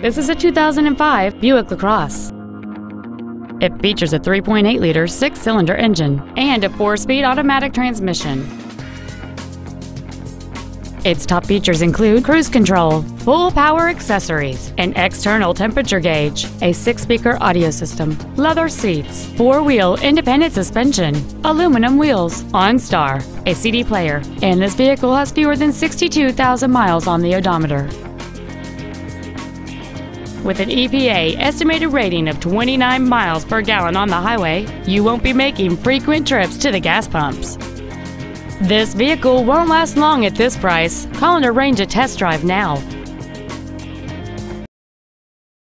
This is a 2005 Buick LaCrosse. It features a 3.8-liter six-cylinder engine and a four-speed automatic transmission. Its top features include cruise control, full power accessories, an external temperature gauge, a six-speaker audio system, leather seats, four-wheel independent suspension, aluminum wheels, OnStar, a CD player, and this vehicle has fewer than 62,000 miles on the odometer. With an EPA estimated rating of 29 miles per gallon on the highway, you won't be making frequent trips to the gas pumps. This vehicle won't last long at this price. Call and arrange a test drive now.